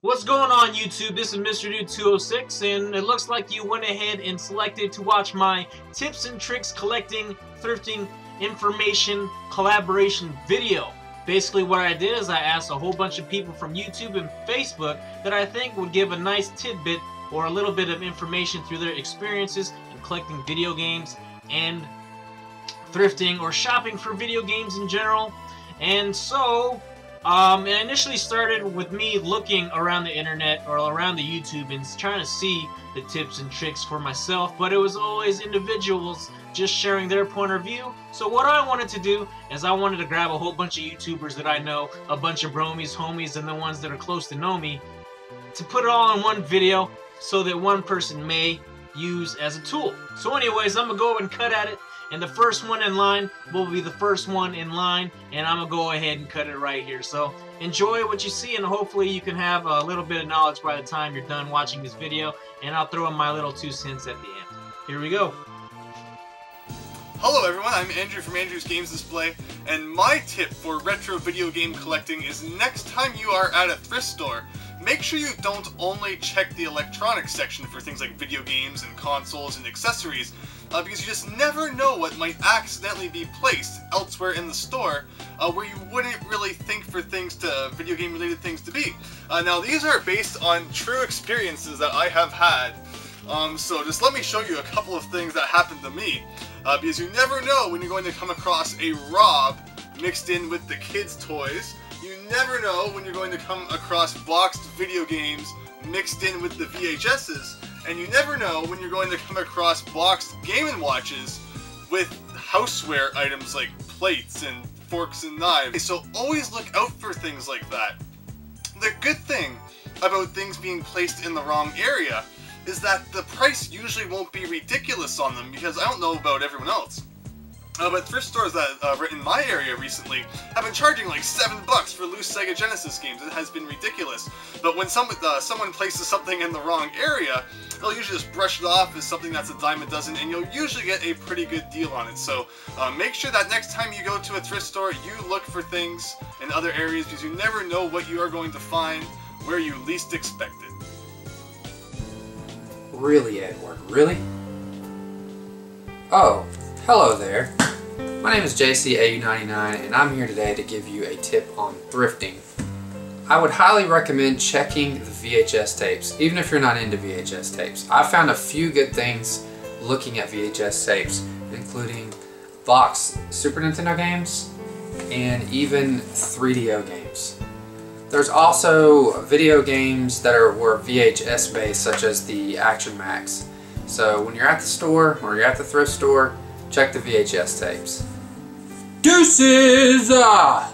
What's going on YouTube? This is Mr. Dude 206 and it looks like you went ahead and selected to watch my tips and tricks collecting thrifting information collaboration video. Basically what I did is I asked a whole bunch of people from YouTube and Facebook that I think would give a nice tidbit or a little bit of information through their experiences in collecting video games and thrifting or shopping for video games in general. And so um, it initially started with me looking around the internet or around the YouTube and trying to see the tips and tricks for myself, but it was always individuals just sharing their point of view. So what I wanted to do is I wanted to grab a whole bunch of YouTubers that I know, a bunch of bromies, homies, and the ones that are close to know me, to put it all in one video so that one person may use as a tool. So anyways, I'm to go and cut at it and the first one in line will be the first one in line and I'm gonna go ahead and cut it right here. So enjoy what you see and hopefully you can have a little bit of knowledge by the time you're done watching this video and I'll throw in my little two cents at the end. Here we go. Hello everyone, I'm Andrew from Andrew's Games Display, and my tip for retro video game collecting is next time you are at a thrift store, make sure you don't only check the electronics section for things like video games and consoles and accessories, uh, because you just never know what might accidentally be placed elsewhere in the store uh, where you wouldn't really think for things to, video game related things to be. Uh, now these are based on true experiences that I have had, um, so just let me show you a couple of things that happened to me, uh, because you never know when you're going to come across a R.O.B. mixed in with the kids' toys, you never know when you're going to come across boxed video games mixed in with the VHSs, and you never know when you're going to come across boxed Game & Watches with houseware items like plates and forks and knives. So always look out for things like that. The good thing about things being placed in the wrong area is that the price usually won't be ridiculous on them because I don't know about everyone else. Uh, but thrift stores that uh, were in my area recently have been charging like seven bucks for loose Sega Genesis games. It has been ridiculous. But when some, uh, someone places something in the wrong area, they'll usually just brush it off as something that's a dime a dozen, and you'll usually get a pretty good deal on it. So uh, make sure that next time you go to a thrift store, you look for things in other areas because you never know what you are going to find where you least expect it. Really, Edward? Really? Oh, hello there. My name is JCAU99 and I'm here today to give you a tip on thrifting. I would highly recommend checking the VHS tapes, even if you're not into VHS tapes. I found a few good things looking at VHS tapes, including box Super Nintendo games and even 3DO games. There's also video games that are were VHS based, such as the Action Max. So when you're at the store or you're at the thrift store, check the VHS tapes. Deuces! Ah!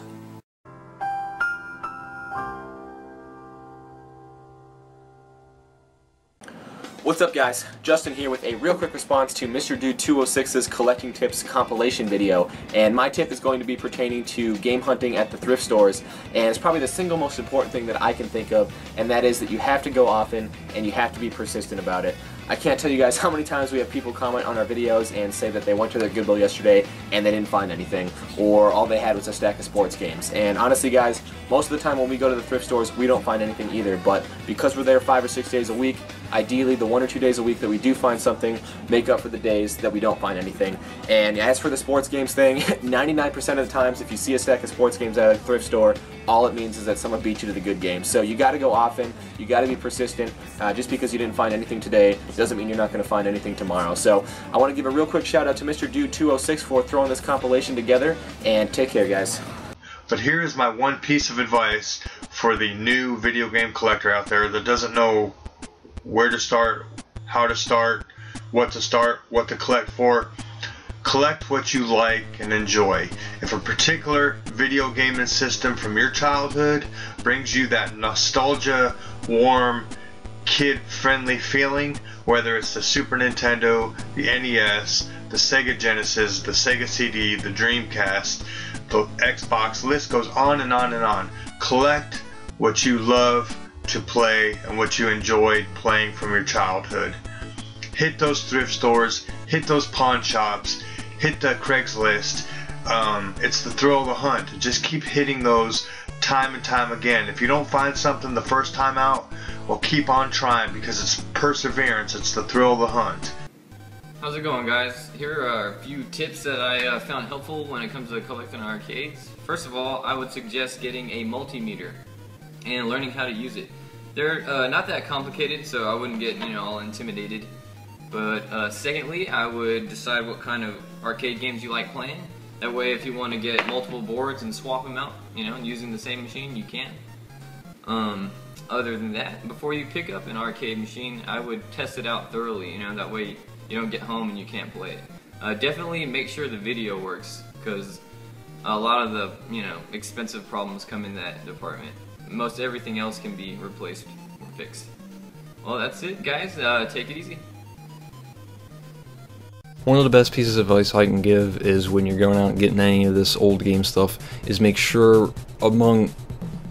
What's up guys? Justin here with a real quick response to Mr. Dude 206's collecting tips compilation video and my tip is going to be pertaining to game hunting at the thrift stores and it's probably the single most important thing that I can think of and that is that you have to go often and you have to be persistent about it. I can't tell you guys how many times we have people comment on our videos and say that they went to their Goodwill yesterday and they didn't find anything, or all they had was a stack of sports games. And honestly guys, most of the time when we go to the thrift stores, we don't find anything either, but because we're there five or six days a week, ideally the one or two days a week that we do find something make up for the days that we don't find anything. And as for the sports games thing, 99% of the times if you see a stack of sports games at a thrift store, all it means is that someone beat you to the good game. So you got to go often, you got to be persistent. Uh, just because you didn't find anything today doesn't mean you're not going to find anything tomorrow. So I want to give a real quick shout out to Mr. Dude 206 for throwing this compilation together, and take care, guys. But here is my one piece of advice for the new video game collector out there that doesn't know where to start, how to start, what to start, what to collect for. Collect what you like and enjoy. If a particular video gaming system from your childhood brings you that nostalgia, warm, kid-friendly feeling, whether it's the Super Nintendo, the NES, the Sega Genesis, the Sega CD, the Dreamcast, the Xbox, list goes on and on and on. Collect what you love to play and what you enjoyed playing from your childhood. Hit those thrift stores, hit those pawn shops, hit the Craigslist. Um, it's the thrill of the hunt. Just keep hitting those time and time again. If you don't find something the first time out, well, keep on trying because it's perseverance, it's the thrill of the hunt. How's it going guys? Here are a few tips that I uh, found helpful when it comes to collecting arcades. First of all, I would suggest getting a multimeter and learning how to use it. They're uh, not that complicated, so I wouldn't get you know all intimidated. But uh, secondly, I would decide what kind of arcade games you like playing. That way, if you want to get multiple boards and swap them out, you know, using the same machine, you can. Um, other than that, before you pick up an arcade machine, I would test it out thoroughly. You know, that way you don't get home and you can't play it. Uh, definitely make sure the video works, because a lot of the you know expensive problems come in that department. Most everything else can be replaced or fixed. Well, that's it, guys. Uh, take it easy. One of the best pieces of advice I can give is when you're going out and getting any of this old game stuff is make sure among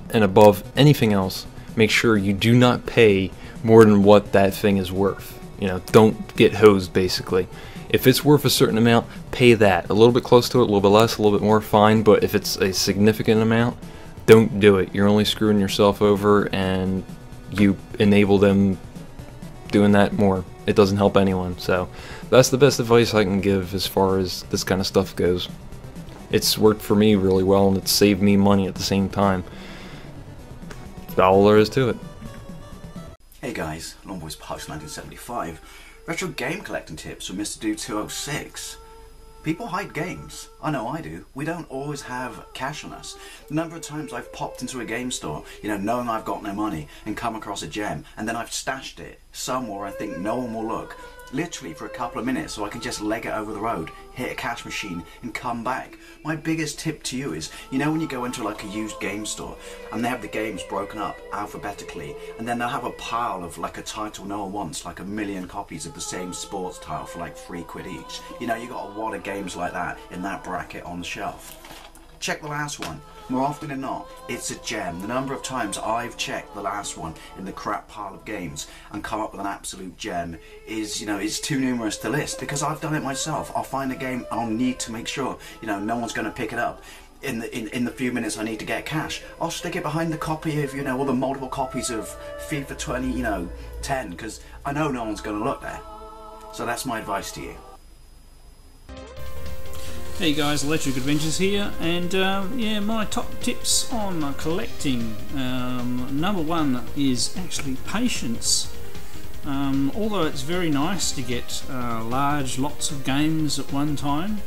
and above anything else, make sure you do not pay more than what that thing is worth. You know, don't get hosed basically. If it's worth a certain amount, pay that. A little bit close to it, a little bit less, a little bit more, fine, but if it's a significant amount, don't do it. You're only screwing yourself over and you enable them doing that more. It doesn't help anyone. So that's the best advice I can give as far as this kind of stuff goes. It's worked for me really well and it's saved me money at the same time. That's all there is to it. Hey guys, Lawnboys Post 1975. Retro game collecting tips from Mr. Dude 206. People hide games. I know I do. We don't always have cash on us. The number of times I've popped into a game store, you know, knowing I've got no money, and come across a gem, and then I've stashed it somewhere I think no one will look, literally for a couple of minutes so I can just leg it over the road, hit a cash machine and come back. My biggest tip to you is, you know when you go into like a used game store and they have the games broken up alphabetically and then they'll have a pile of like a title no one wants, like a million copies of the same sports title for like three quid each. You know, you got a lot of games like that in that bracket on the shelf. Check the last one. More often than not, it's a gem. The number of times I've checked the last one in the crap pile of games and come up with an absolute gem is, you know, is too numerous to list because I've done it myself. I'll find a game, I'll need to make sure, you know, no one's going to pick it up. In the, in, in the few minutes I need to get cash, I'll stick it behind the copy of, you know, all the multiple copies of FIFA 20, you know, 10, because I know no one's going to look there. So that's my advice to you. Hey guys, Electric Adventures here, and um, yeah, my top tips on collecting. Um, number one is actually patience. Um, although it's very nice to get uh, large lots of games at one time,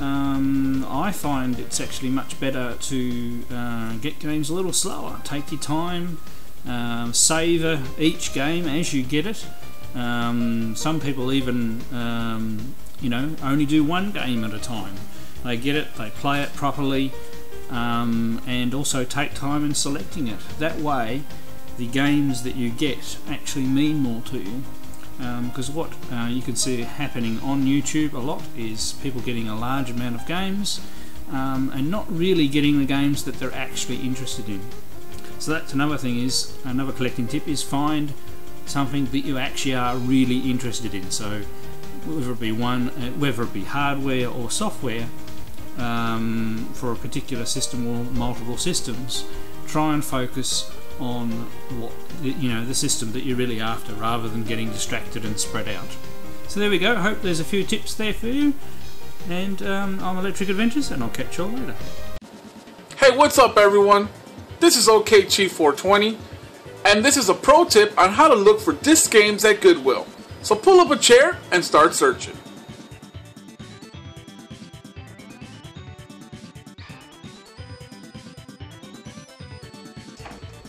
um, I find it's actually much better to uh, get games a little slower. Take your time, um, savour each game as you get it. Um, some people even you know, only do one game at a time. They get it, they play it properly, um, and also take time in selecting it. That way, the games that you get actually mean more to you. Because um, what uh, you can see happening on YouTube a lot is people getting a large amount of games um, and not really getting the games that they're actually interested in. So that's another thing is another collecting tip is find something that you actually are really interested in. So whether it be one, uh, whether it be hardware or software, um, for a particular system or multiple systems, try and focus on what you know the system that you're really after, rather than getting distracted and spread out. So there we go. Hope there's a few tips there for you. And um, I'm Electric Adventures, and I'll catch you all later. Hey, what's up, everyone? This is OK Chief 420, and this is a pro tip on how to look for disc games at Goodwill. So pull up a chair and start searching.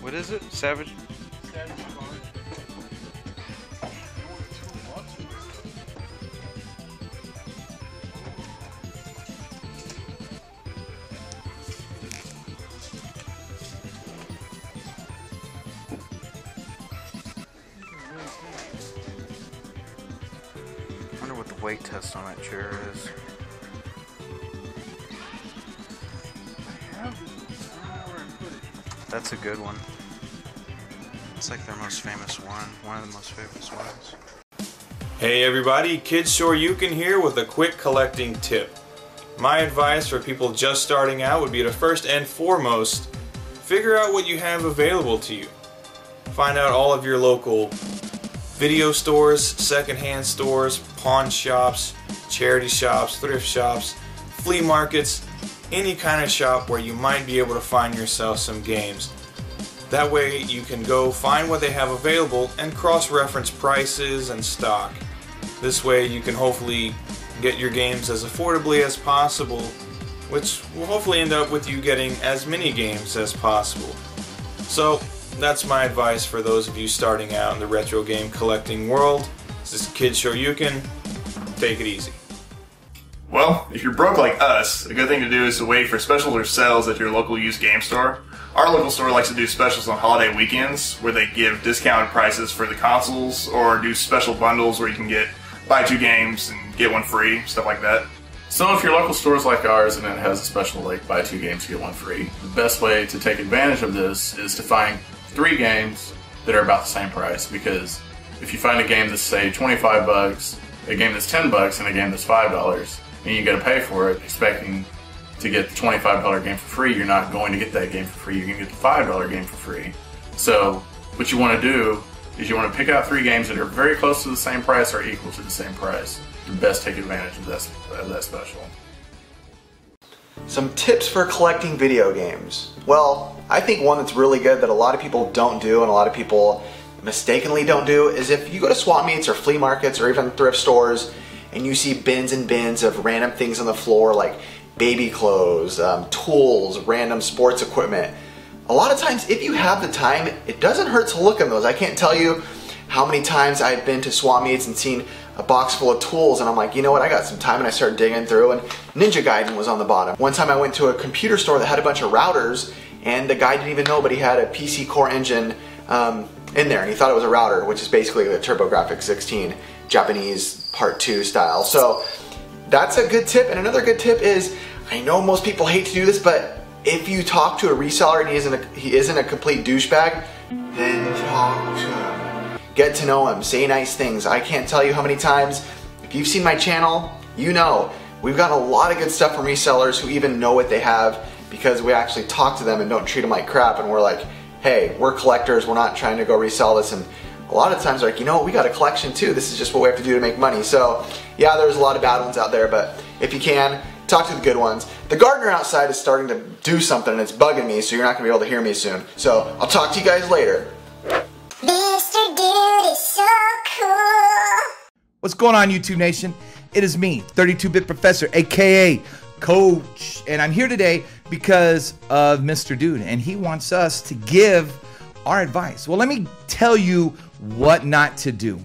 What is it? Savage? That's a good one. It's like their most famous one, one of the most famous ones. Hey everybody, Kid Shoryuken here with a quick collecting tip. My advice for people just starting out would be to first and foremost figure out what you have available to you. Find out all of your local video stores, secondhand stores, pawn shops, charity shops, thrift shops, flea markets, any kind of shop where you might be able to find yourself some games. That way you can go find what they have available and cross-reference prices and stock. This way you can hopefully get your games as affordably as possible, which will hopefully end up with you getting as many games as possible. So that's my advice for those of you starting out in the retro game collecting world. This is Kid Shoryuken. Take it easy. Well, if you're broke like us, a good thing to do is to wait for specials or sales at your local used game store. Our local store likes to do specials on holiday weekends where they give discounted prices for the consoles or do special bundles where you can get buy two games and get one free, stuff like that. So if your local store is like ours and it has a special like buy two games get one free, the best way to take advantage of this is to find three games that are about the same price because if you find a game that's say 25 bucks, a game that's 10 bucks and a game that's $5 and you got to pay for it expecting to get the $25 game for free, you're not going to get that game for free. You're going to get the $5 game for free. So what you want to do is you want to pick out three games that are very close to the same price or equal to the same price. to best take advantage of that, of that special. Some tips for collecting video games. Well, I think one that's really good that a lot of people don't do and a lot of people mistakenly don't do is if you go to swap meets or flea markets or even thrift stores and you see bins and bins of random things on the floor like baby clothes, um, tools, random sports equipment. A lot of times, if you have the time, it doesn't hurt to look in those. I can't tell you how many times I've been to swap meets and seen a box full of tools and I'm like, you know what, I got some time and I started digging through and Ninja Gaiden was on the bottom. One time I went to a computer store that had a bunch of routers and the guy didn't even know, but he had a PC Core engine um, in there and he thought it was a router, which is basically the TurboGrafx 16 Japanese part 2 style. So that's a good tip. And another good tip is, I know most people hate to do this, but if you talk to a reseller and he isn't a, he isn't a complete douchebag, then talk to him. Get to know him. Say nice things. I can't tell you how many times, if you've seen my channel, you know, we've got a lot of good stuff from resellers who even know what they have because we actually talk to them and don't treat them like crap and we're like, hey, we're collectors, we're not trying to go resell this and a lot of times like, you know what, we got a collection too. This is just what we have to do to make money. So yeah, there's a lot of bad ones out there, but if you can, talk to the good ones. The gardener outside is starting to do something and it's bugging me, so you're not gonna be able to hear me soon. So I'll talk to you guys later. Mr. Dude is so cool. What's going on, YouTube Nation? It is me, 32-Bit Professor, aka Coach, and I'm here today because of Mr. Dude, and he wants us to give our advice. Well, let me tell you what not to do.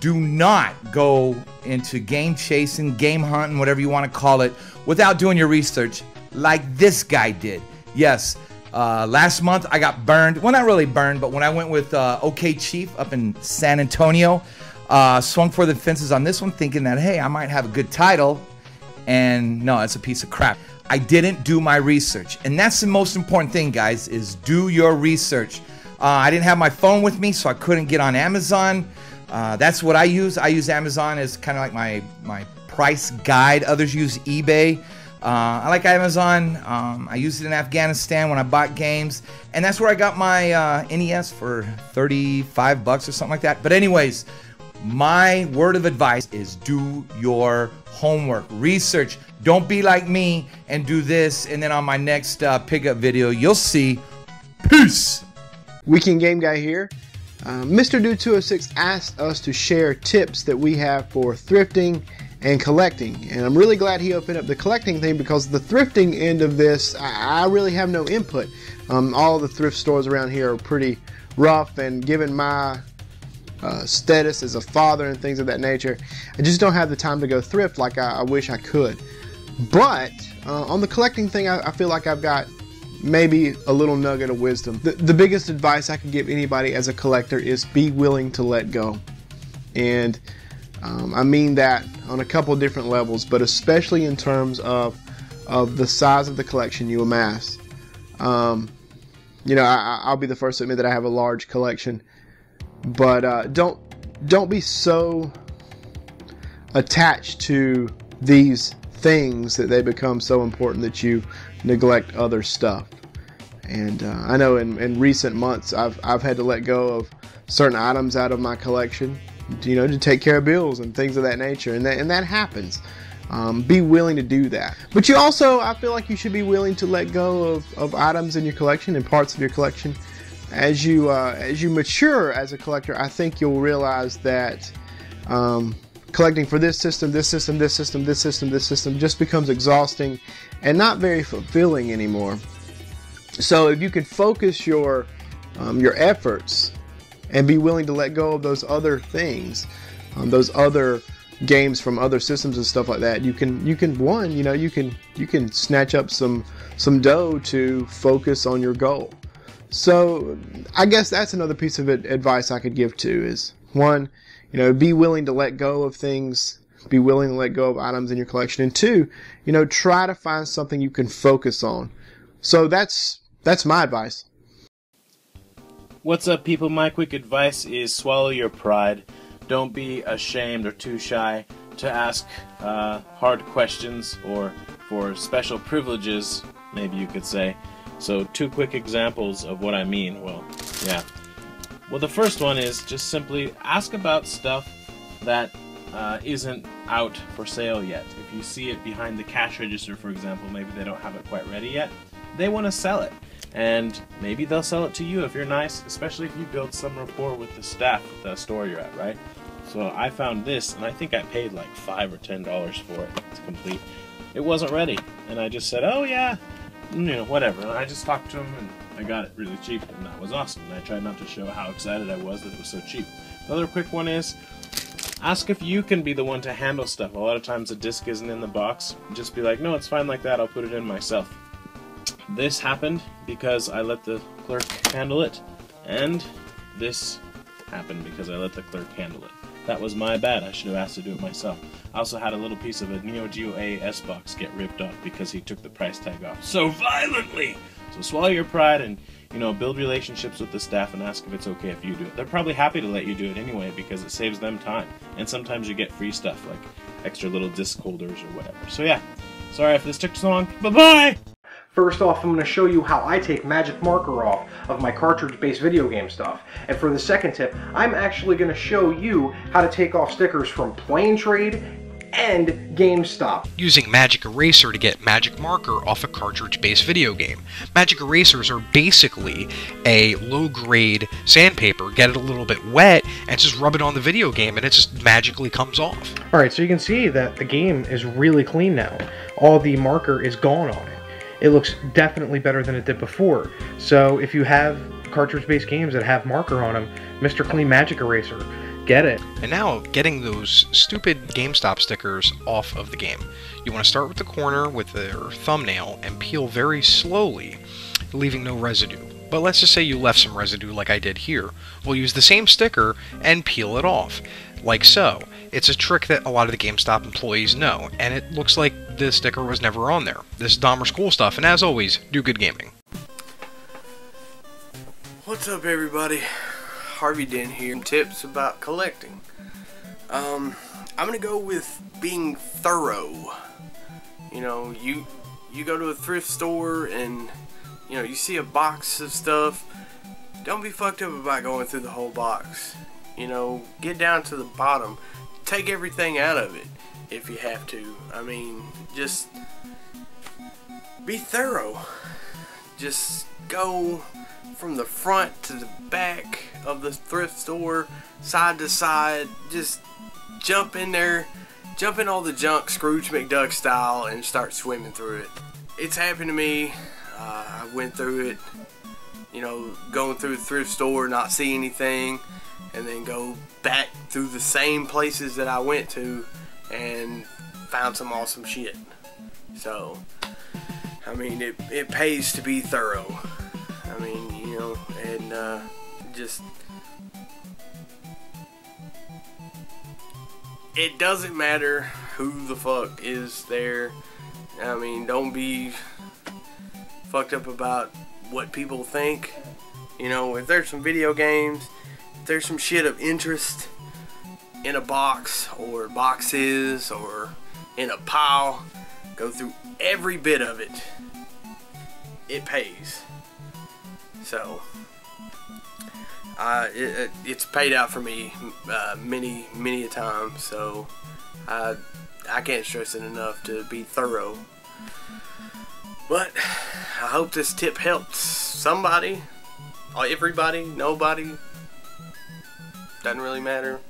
Do not go into game chasing, game hunting, whatever you want to call it, without doing your research like this guy did. Yes, uh, last month I got burned. Well, not really burned, but when I went with uh, OK Chief up in San Antonio, uh, swung for the fences on this one, thinking that, hey, I might have a good title. And no, it's a piece of crap. I didn't do my research. And that's the most important thing, guys, is do your research. Uh, I didn't have my phone with me, so I couldn't get on Amazon. Uh, that's what I use. I use Amazon as kind of like my my price guide. Others use eBay. Uh, I like Amazon. Um, I used it in Afghanistan when I bought games, and that's where I got my uh, NES for 35 bucks or something like that. But anyways, my word of advice is do your homework, research. Don't be like me and do this, and then on my next uh, pickup video, you'll see. Peace. Weekend Game Guy here. Uh, Mr. Dude 206 asked us to share tips that we have for thrifting and collecting, and I'm really glad he opened up the collecting thing because the thrifting end of this, I, I really have no input. Um, all the thrift stores around here are pretty rough, and given my uh, status as a father and things of that nature, I just don't have the time to go thrift like I, I wish I could. But uh, on the collecting thing, I, I feel like I've got maybe a little nugget of wisdom. The, the biggest advice I can give anybody as a collector is be willing to let go. And um, I mean that on a couple different levels, but especially in terms of, of the size of the collection you amass. Um, you know, I, will be the first to admit that I have a large collection, but uh, don't don't be so attached to these things that they become so important that you neglect other stuff. And uh, I know in, in recent months I've, I've had to let go of certain items out of my collection, you know, to take care of bills and things of that nature. And that, and that happens. Um, be willing to do that. But you also, I feel like you should be willing to let go of, of items in your collection and parts of your collection. As you uh, as you mature as a collector, I think you'll realize that um, collecting for this system, this system, this system, this system, this system just becomes exhausting and not very fulfilling anymore. So if you can focus your um, your efforts and be willing to let go of those other things, um, those other games from other systems and stuff like that, you can you can one you know you can you can snatch up some some dough to focus on your goal. So I guess that's another piece of advice I could give too is one, you know, be willing to let go of things, be willing to let go of items in your collection, and two, you know, try to find something you can focus on. So that's that's my advice. What's up, people? My quick advice is swallow your pride. Don't be ashamed or too shy to ask uh, hard questions or for special privileges, maybe you could say. So, two quick examples of what I mean. Well, yeah. Well, the first one is just simply ask about stuff that uh, not out for sale yet. If you see it behind the cash register, for example, maybe they don't have it quite ready yet, they want to sell it. And maybe they'll sell it to you if you're nice, especially if you build some rapport with the staff at the store you're at, right? So I found this, and I think I paid like five or ten dollars for it to complete. It wasn't ready, and I just said, "Oh yeah, you know, whatever." And I just talked to him, and I got it really cheap, and that was awesome. And I tried not to show how excited I was that it was so cheap. The other quick one is ask if you can be the one to handle stuff. A lot of times the disc isn't in the box. Just be like, "No, it's fine like that. I'll put it in myself." This happened because I let the clerk handle it, and this happened because I let the clerk handle it. That was my bad. I should have asked to do it myself. I also had a little piece of a Neo Geo AES box get ripped off because he took the price tag off so violently. So swallow your pride and you know build relationships with the staff and ask if it's okay if you do it. They're probably happy to let you do it anyway because it saves them time. And sometimes you get free stuff like extra little disc holders or whatever. So yeah, sorry if this took so long. Bye bye. First off, I'm going to show you how I take magic marker off of my cartridge-based video game stuff. And for the second tip, I'm actually going to show you how to take off stickers from Play N Trade and GameStop. Using Magic Eraser to get Magic Marker off a cartridge-based video game. Magic Erasers are basically a low-grade sandpaper. Get it a little bit wet and just rub it on the video game and it just magically comes off. Alright, so you can see that the game is really clean now. All the marker is gone on it it looks definitely better than it did before. So if you have cartridge-based games that have marker on them, Mr. Clean Magic Eraser, get it. And now, getting those stupid GameStop stickers off of the game. You want to start with the corner with their thumbnail and peel very slowly, leaving no residue. But let's just say you left some residue like I did here. We'll use the same sticker and peel it off, like so. It's a trick that a lot of the GameStop employees know, and it looks like this sticker was never on there. This is Dommer Cool Stuff, and as always, do good gaming. What's up, everybody? Harvey Dent here. Tips about collecting. Um, I'm gonna go with being thorough. You know, you you go to a thrift store and you know you see a box of stuff. Don't be fucked up about going through the whole box. You know, get down to the bottom take everything out of it if you have to. I mean, just be thorough. Just go from the front to the back of the thrift store, side to side. Just jump in there, jump in all the junk Scrooge McDuck style, and start swimming through it. It's happened to me. Uh, I went through it, you know, going through the thrift store, not see anything and then go back through the same places that I went to and found some awesome shit. So, I mean, it, it pays to be thorough. I mean, you know, and uh, just. It doesn't matter who the fuck is there. I mean, don't be fucked up about what people think. You know, if there's some video games there's some shit of interest in a box or boxes or in a pile, go through every bit of it. It pays. So, uh, it, it, it's paid out for me uh, many, many a time. So, I, I can't stress it enough to be thorough. But I hope this tip helps somebody, everybody, nobody. Doesn't really matter.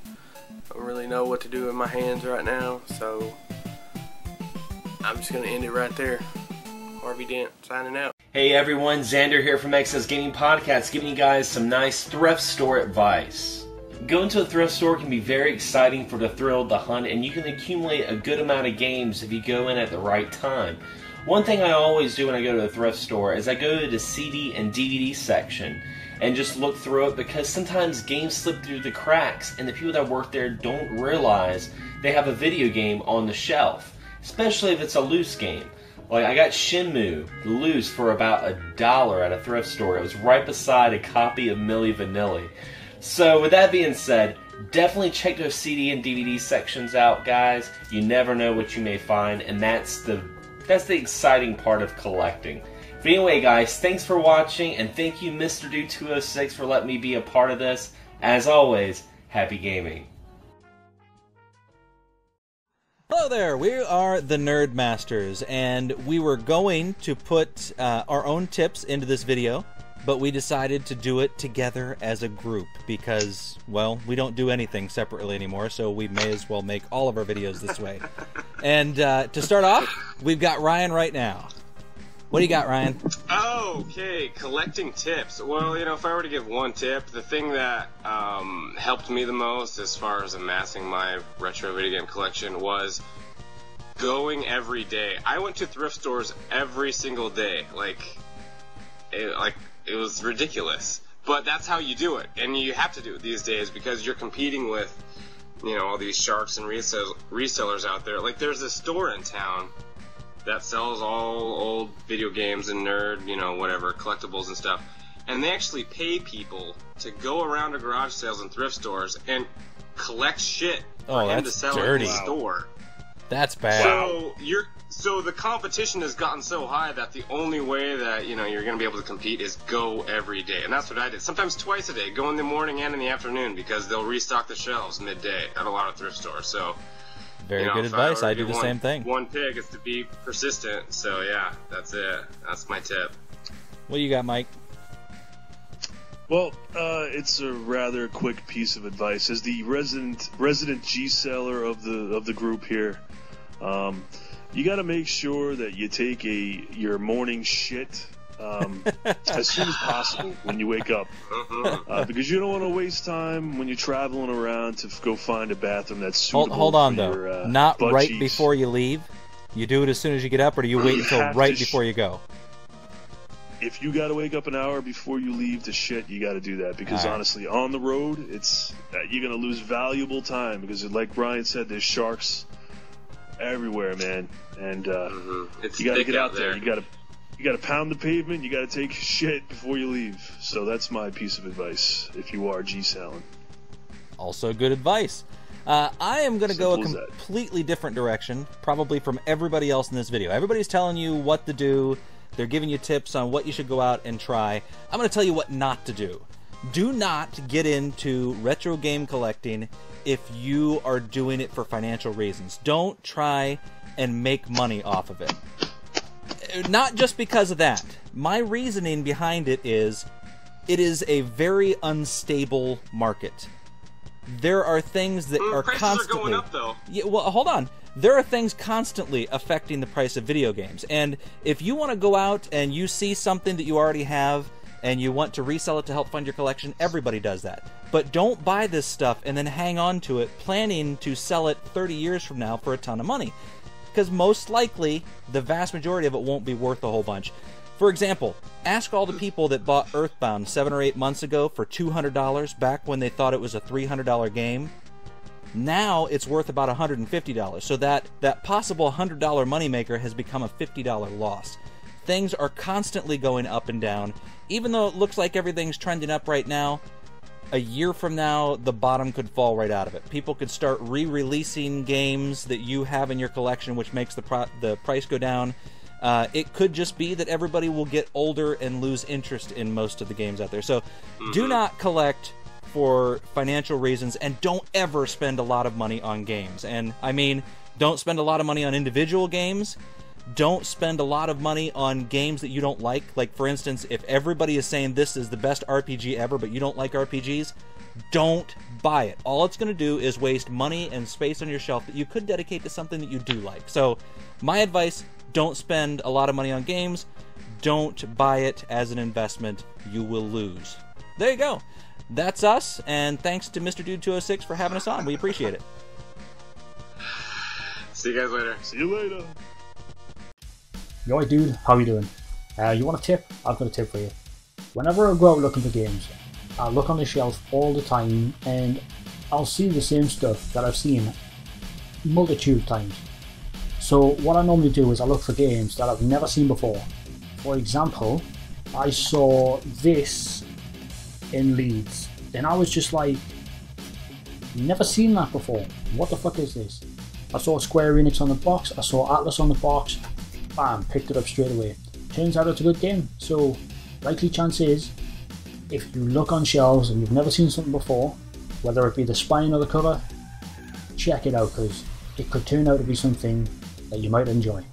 I don't really know what to do with my hands right now, so I'm just gonna end it right there. Harvey Dent signing out. Hey everyone, Xander here from XS Gaming Podcast, giving you guys some nice thrift store advice. Going to a thrift store can be very exciting for the thrill of the hunt, and you can accumulate a good amount of games if you go in at the right time. One thing I always do when I go to a thrift store is I go to the CD and DVD section and just look through it because sometimes games slip through the cracks, and the people that work there don't realize they have a video game on the shelf, especially if it's a loose game. Like I got Shenmue loose for about a dollar at a thrift store. It was right beside a copy of Milli Vanilli. So with that being said, definitely check those CD and DVD sections out, guys. You never know what you may find, and that's the that's the exciting part of collecting. But anyway, guys, thanks for watching, and thank you, Mr. Dude 206, for letting me be a part of this. As always, happy gaming. Hello there, we are the Nerd Masters, and we were going to put uh, our own tips into this video, but we decided to do it together as a group because, well, we don't do anything separately anymore, so we may as well make all of our videos this way. and uh, to start off, we've got Ryan right now. What do you got, Ryan? Okay, collecting tips. Well, you know, if I were to give one tip, the thing that um, helped me the most as far as amassing my retro video game collection was going every day. I went to thrift stores every single day. Like, it, like it was ridiculous. But that's how you do it, and you have to do it these days because you're competing with, you know, all these sharks and resell- resellers out there. Like, there's a store in town that sells all old video games and nerd, you know, whatever, collectibles and stuff. And they actually pay people to go around to garage sales and thrift stores and collect shit Oh, for him to sell dirty. in the store. That's bad. So you're so the competition has gotten so high that the only way that you know you're going to be able to compete is go every day, and that's what I did. Sometimes twice a day, go in the morning and in the afternoon because they'll restock the shelves midday at a lot of thrift stores. So Very you know, good if I advice. were I do the one- same thing. One pick is to be persistent. So yeah, that's it. That's my tip. What you got, Mike? Well, uh, it's a rather quick piece of advice. As the resident resident G seller of the of the group here, um, you got to make sure that you take a your morning shit um, as soon as possible when you wake up, uh, because you don't want to waste time when you're traveling around to f- go find a bathroom that's Hold, suitable. hold on for though. your, uh, Not butt right cheeks. before you leave. You do it as soon as you get up, or do you wait You until right sh- before you go? if you got to wake up an hour before you leave to shit, you got to do that because Alright. honestly, on the road, it's uh, you're gonna lose valuable time because, like Brian said, there's sharks everywhere, man, and uh, It's you got to get out out there. there. You got to you got to pound the pavement. You got to take shit before you leave. So that's my piece of advice if you are G selling. Also, good advice. Uh, I am going to go a completely different direction, probably from everybody else in this video. Everybody's telling you what to do. They're giving you tips on what you should go out and try. I'm going to tell you what not to do. Do not get into retro game collecting if you are doing it for financial reasons. Don't try and make money off of it. Not just because of that. My reasoning behind it is it is a very unstable market. There are things that Mm, are prices constantly are going up though. yeah, well, hold on. There are things constantly affecting the price of video games. And if you want to go out and you see something that you already have and you want to resell it to help fund your collection, everybody does that. But don't buy this stuff and then hang on to it planning to sell it 30 years from now for a ton of money. Because most likely, the vast majority of it won't be worth a whole bunch. For example, ask all the people that bought Earthbound seven or eight months ago for $200 back when they thought it was a $300 game. Now it's worth about $150. So that, that possible $100 moneymaker has become a $50 loss. Things are constantly going up and down. Even though it looks like everything's trending up right now, a year from now, the bottom could fall right out of it. People could start re-releasing games that you have in your collection, which makes the pro- the price go down. Uh, it could just be that everybody will get older and lose interest in most of the games out there. So do not collect for financial reasons and don't ever spend a lot of money on games. And I mean, don't spend a lot of money on individual games. Don't spend a lot of money on games that you don't like. Like, for instance, if everybody is saying this is the best RPG ever, but you don't like RPGs, don't buy it. All it's going to do is waste money and space on your shelf that you could dedicate to something that you do like. So, my advice don't spend a lot of money on games. Don't buy it as an investment. You will lose. There you go. That's us, and thanks to Mr. Dude 206 for having us on. We appreciate it. See you guys later. See you later. Yo, dude, how you doing? Uh, you want a tip? I've got a tip for you. Whenever I go out looking for games, I look on the shelf all the time and I'll see the same stuff that I've seen multitude times. So what I normally do is I look for games that I've never seen before. For example, I saw this in Leeds and I was just like, never seen that before. What the fuck is this? I saw Square Enix on the box, I saw Atlus on the box, bam, picked it up straight away. Turns out it's a good game, so likely chance is, if you look on shelves and you've never seen something before, whether it be the spine or the cover, check it out because it could turn out to be something that you might enjoy.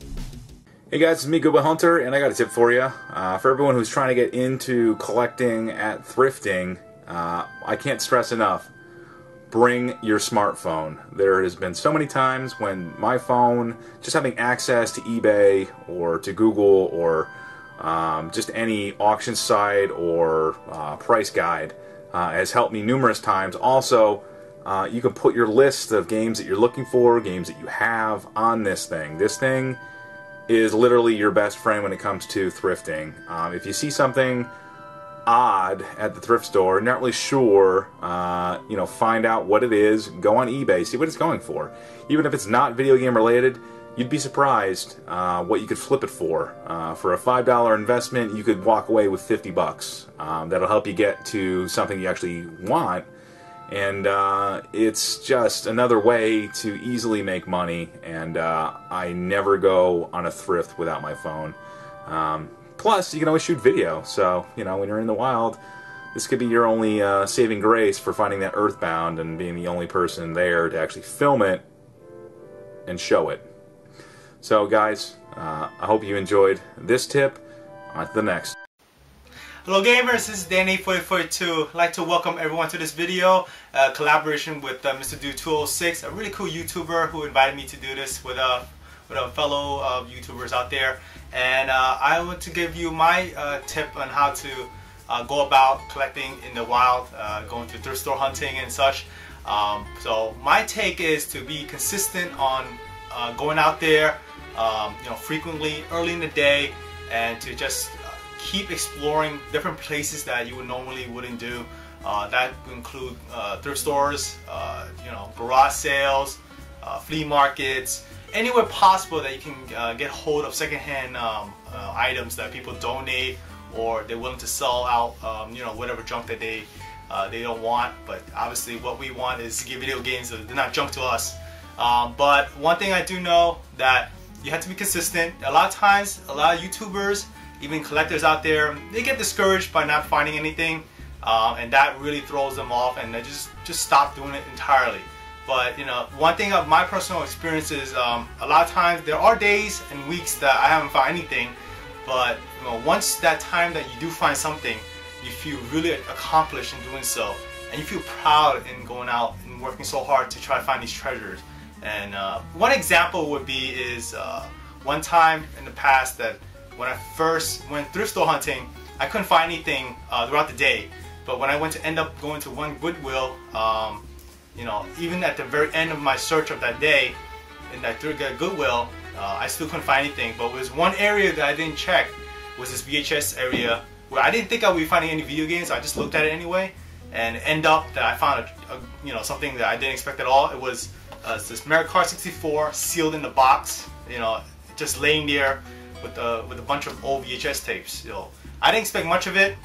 Hey guys, it's me, Goodwill Hunter, and I got a tip for you. Uh, for everyone who's trying to get into collecting at thrifting, uh, I can't stress enough bring your smartphone. There has been so many times when my phone, just having access to eBay or to Google or um, just any auction site or uh, price guide, uh, has helped me numerous times. Also, uh, you can put your list of games that you're looking for, games that you have on this thing. This thing is literally your best friend when it comes to thrifting. Um, if you see something odd at the thrift store, not really sure, uh, you know, find out what it is, go on eBay, see what it's going for. Even if it's not video game related, you'd be surprised uh, what you could flip it for. Uh, for a $5 investment, you could walk away with 50 bucks. Um, that'll help you get to something you actually want. And uh, it's just another way to easily make money. And uh, I never go on a thrift without my phone. Um, Plus, you can always shoot video, so, you know, when you're in the wild, this could be your only uh, saving grace for finding that Earthbound and being the only person there to actually film it and show it. So, guys, uh, I hope you enjoyed this tip. On to the next. Hello gamers, this is Danny4042. I'd like to welcome everyone to this video, uh, collaboration with uh, Mr. Dude 206, a really cool YouTuber who invited me to do this with a, with a fellow uh, YouTubers out there. And uh, I want to give you my uh, tip on how to uh, go about collecting in the wild, uh, going to thrift store hunting and such. Um, so my take is to be consistent on uh, going out there, um, you know, frequently, early in the day, and to just uh, keep exploring different places that you would normally wouldn't do. that would include thrift stores, you know, garage sales, flea markets, anywhere possible that you can uh, get hold of secondhand um, uh, items that people donate or they're willing to sell out, um, you know, whatever junk that they uh, they don't want. But obviously, what we want is to get video games. So they're not junk to us. Um, but one thing I do know that you have to be consistent. A lot of times, a lot of YouTubers, even collectors out there, they get discouraged by not finding anything, um, and that really throws them off, and they just just stop doing it entirely. But you know, one thing of my personal experience is um, a lot of times there are days and weeks that I haven't found anything. But you know, once that time that you do find something, you feel really accomplished in doing so, and you feel proud in going out and working so hard to try to find these treasures. And uh, one example would be is uh, one time in the past that when I first went thrift store hunting, I couldn't find anything uh, throughout the day. But when I went to end up going to one Goodwill, um, you know, even at the very end of my search of that day, in that third Goodwill, uh, I still couldn't find anything. But there was one area that I didn't check, was this VHS area, where I didn't think I would be finding any video games. I just looked at it anyway, and end up that I found a, a you know something that I didn't expect at all. It was uh, this Mario Kart 64 sealed in the box, you know, just laying there with a with a bunch of old VHS tapes. You know, I didn't expect much of it,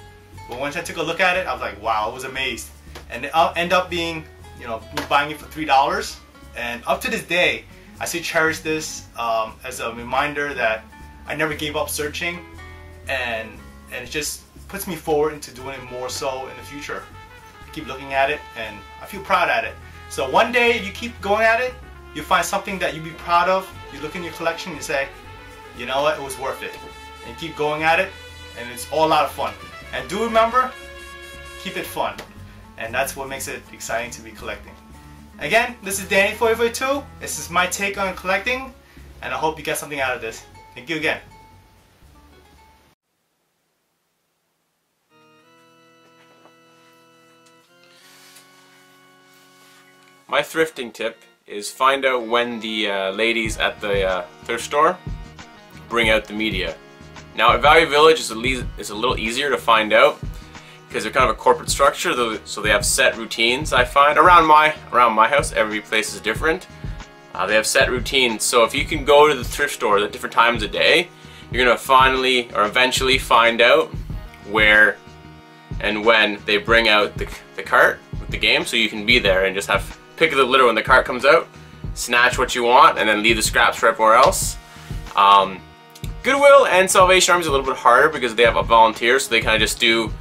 but once I took a look at it, I was like, wow, I was amazed. And it ended up being you know, buying it for three dollars. And up to this day, I still cherish this um, as a reminder that I never gave up searching, and and it just puts me forward into doing it more so in the future. I keep looking at it, and I feel proud at it. So one day, you keep going at it, you find something that you'd be proud of. You look in your collection, you say, you know what, it was worth it. And keep going at it, and it's all a lot of fun. And do remember, keep it fun. And that's what makes it exciting to be collecting. Again, this is Danny442. This is my take on collecting, and I hope you get something out of this. Thank you again. My thrifting tip is find out when the uh, ladies at the uh, thrift store bring out the media. Now at Value Village it's a, is a little easier to find out because they're kind of a corporate structure, so they have set routines. I find around my around my house, every place is different. Uh, they have set routines, so if you can go to the thrift store at different times a day, you're gonna finally or eventually find out where and when they bring out the, the cart with the game, so you can be there and just have pick the litter when the cart comes out, snatch what you want, and then leave the scraps for everywhere else. Um, Goodwill and Salvation Army is a little bit harder because they have a volunteer, so they kind of just do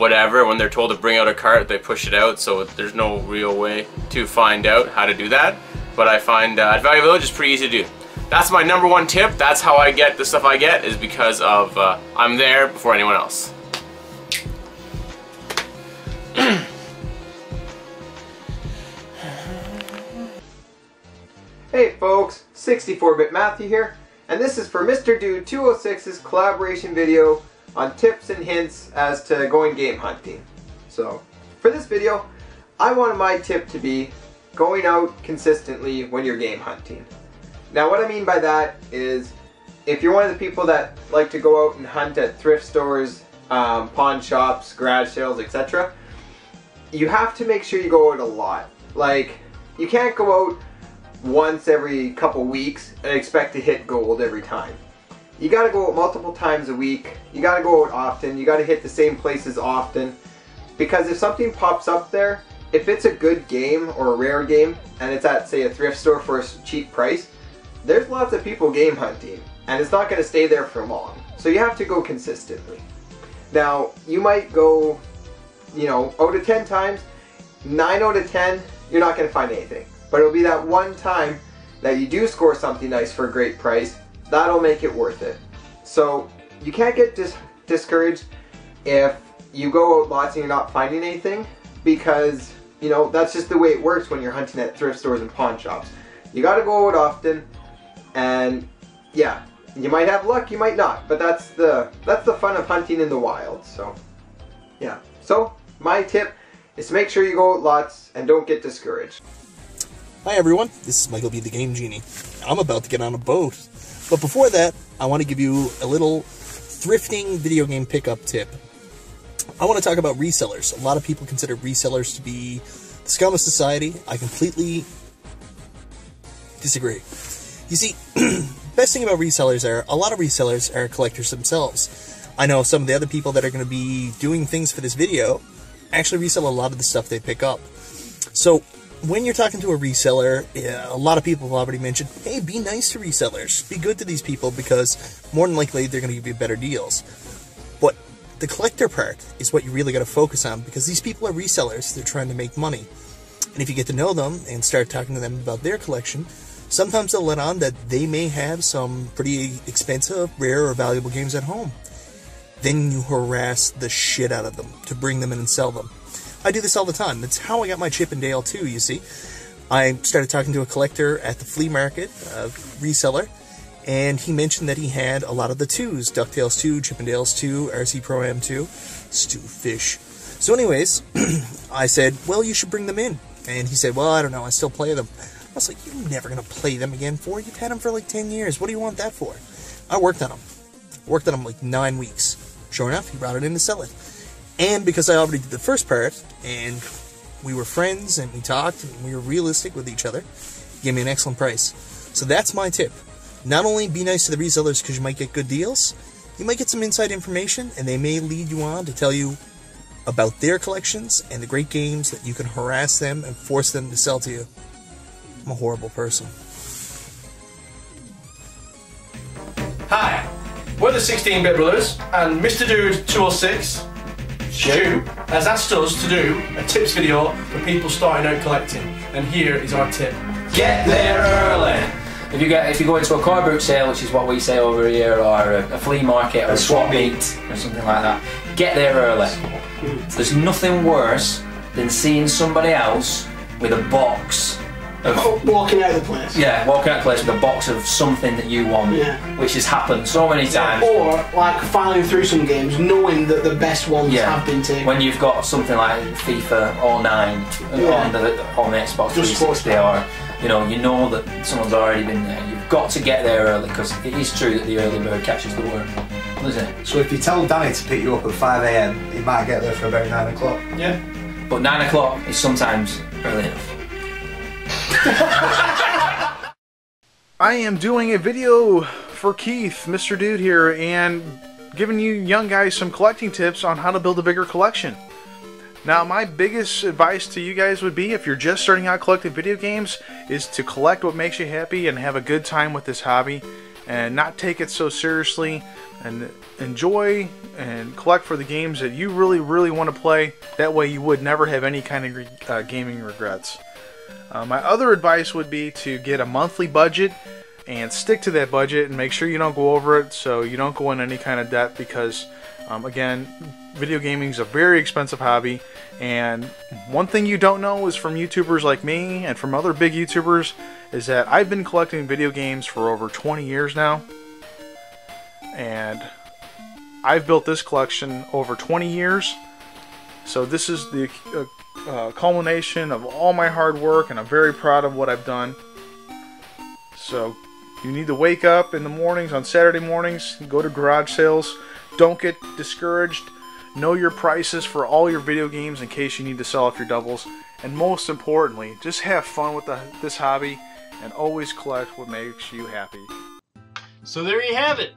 whatever. When they're told to bring out a cart, they push it out, so there's no real way to find out how to do that. But I find uh, at Value Village it's pretty easy to do. That's my number one tip. That's how I get the stuff I get is because of uh, I'm there before anyone else. Hey folks, 64-Bit Matthew here, and this is for Mr. Dude 206's collaboration video on tips and hints as to going game hunting. So, for this video, I wanted my tip to be going out consistently when you're game hunting. Now what I mean by that is, if you're one of the people that like to go out and hunt at thrift stores, um, pawn shops, garage sales, etc., you have to make sure you go out a lot. Like, you can't go out once every couple weeks and expect to hit gold every time. You gotta go out multiple times a week, you gotta go out often, you gotta hit the same places often, because if something pops up there, if it's a good game or a rare game, and it's at say a thrift store for a cheap price, there's lots of people game hunting, and it's not gonna stay there for long. So you have to go consistently. Now, you might go, you know, oh out of 10 times, 9 out of 10, you're not gonna find anything. But it'll be that one time that you do score something nice for a great price, that'll make it worth it. So you can't get dis discouraged if you go out lots and you're not finding anything because, you know, that's just the way it works when you're hunting at thrift stores and pawn shops. You gotta go out often and yeah, you might have luck, you might not, but that's the that's the fun of hunting in the wild. So yeah. So my tip is to make sure you go out lots and don't get discouraged. Hi everyone, this is Michael B. the Game Genie. I'm about to get on a boat. But before that, I want to give you a little thrifting video game pickup tip. I want to talk about resellers. A lot of people consider resellers to be the scum of society. I completely disagree. You see, best thing about resellers are a lot of resellers are collectors themselves. I know some of the other people that are going to be doing things for this video actually resell a lot of the stuff they pick up. So when you're talking to a reseller, a lot of people have already mentioned, hey, be nice to resellers. Be good to these people because more than likely they're going to give you better deals. But the collector part is what you really got to focus on because these people are resellers. They're trying to make money. And if you get to know them and start talking to them about their collection, sometimes they'll let on that they may have some pretty expensive, rare, or valuable games at home. Then you harass the shit out of them to bring them in and sell them. I do this all the time. That's how I got my Chip 'n Dale 2, you see. I started talking to a collector at the flea market, a reseller, and he mentioned that he had a lot of the twos DuckTales 2, Chip 'n Dale's 2, RC Pro Am 2, Stu Fish. So, anyways, I said, Well, you should bring them in. And he said, Well, I don't know, I still play them. I was like, You're never going to play them again for? You've had them for like 10 years. What do you want that for? I worked on them. Worked on them like nine weeks. Sure enough, he brought it in to sell it. And because I already did the first part, and we were friends, and we talked, and we were realistic with each other, he gave me an excellent price. So that's my tip. Not only be nice to the resellers because you might get good deals, you might get some inside information, and they may lead you on to tell you about their collections and the great games that you can harass them and force them to sell to you. I'm a horrible person. Hi, We're the 16-bit brothers, and Mr. Dude 206, Stu, has asked us to do a tips video for people starting out collecting. And here is our tip. Get there early. If you get if you go into a car boot sale, which is what we say over here, or a, a flea market or a swap meet or something like that, get there early. There's nothing worse than seeing somebody else with a box of oh, Walking out of the place. yeah, walking out of the place with a box of something that you want, Yeah. which has happened so many times. Or like filing through some games, knowing that the best ones Yeah. have been taken. When you've got something like FIFA or 9 uh, Yeah. on the on the Xbox Just 360 or you know you know that someone's already been there. You've got to get there early because it is true that the early bird catches the worm, isn't it? So if you tell Danny to pick you up at 5am, he might get there for about 9 o'clock. Yeah. But nine o'clock is sometimes early enough. I am doing a video for Keith, Mr. Dude here, and giving you young guys some collecting tips on how to build a bigger collection. Now, my biggest advice to you guys would be if you're just starting out collecting video games, is to collect what makes you happy and have a good time with this hobby and not take it so seriously and enjoy and collect for the games that you really, really want to play. That way, you would never have any kind of uh, gaming regrets. Uh, my other advice would be to get a monthly budget and stick to that budget and make sure you don't go over it so you don't go in any kind of debt because, um, again, video gaming is a very expensive hobby. And one thing you don't know is from YouTubers like me and from other big YouTubers is that I've been collecting video games for over 20 years now. And I've built this collection over 20 years. So this is the uh, uh, culmination of all my hard work, and I'm very proud of what I've done. So you need to wake up in the mornings on Saturday mornings, go to garage sales. Don't get discouraged. Know your prices for all your video games in case you need to sell off your doubles. And most importantly, just have fun with the, this hobby and always collect what makes you happy. So there you have it.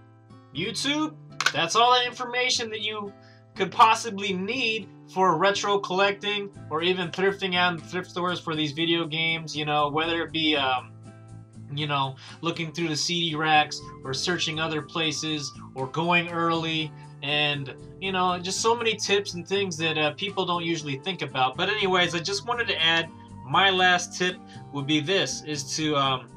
YouTube, that's all the information that you could possibly need for retro collecting or even thrifting out thrift stores for these video games, you know, whether it be um, you know, looking through the CD racks or searching other places or going early. And you know just so many tips and things that uh, people don't usually think about. But anyways i just wanted to add my last tip would be this is to um,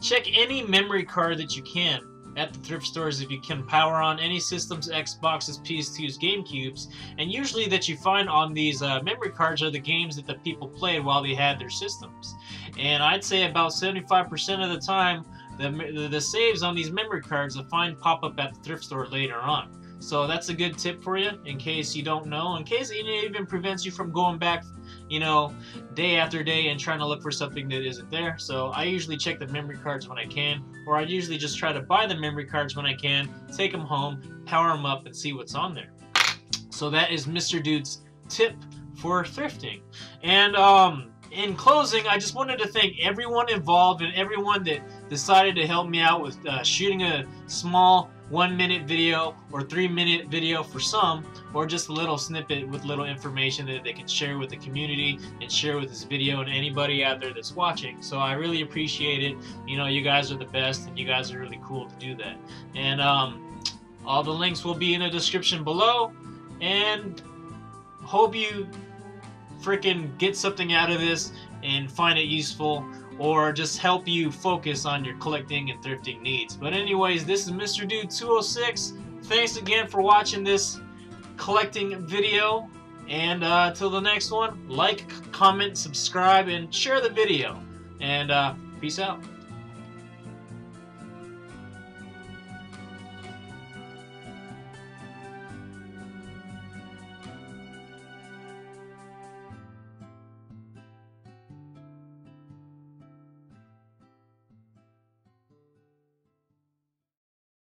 check any memory card that you can at the thrift stores if you can power on any systems xboxes ps2s gamecubes and usually that you find on these uh, memory cards are the games that the people played while they had their systems. And i'd say about 75% of the time the, the saves on these memory cards I find pop up at the thrift store later on. So that's a good tip for you in case you don't know, in case it even prevents you from going back, you know, day after day and trying to look for something that isn't there. So I usually check the memory cards when I can, or I usually just try to buy the memory cards when I can, take them home, power them up, and see what's on there. So that is Mr. Dude's tip for thrifting. And um, in closing, I just wanted to thank everyone involved and everyone that decided to help me out with uh, shooting a small one minute video or three minute video for some or just a little snippet with little information that they can share with the community and share with this video and anybody out there that's watching. So I really appreciate it. You know you guys are the best and you guys are really cool to do that. And um, all the links will be in the description below. And hope you freaking get something out of this and find it useful or just help you focus on your collecting and thrifting needs. But anyways, this is Mr. Dude 206. Thanks again for watching this collecting video. And uh, till the next one, like, comment, subscribe, and share the video. And uh, peace out.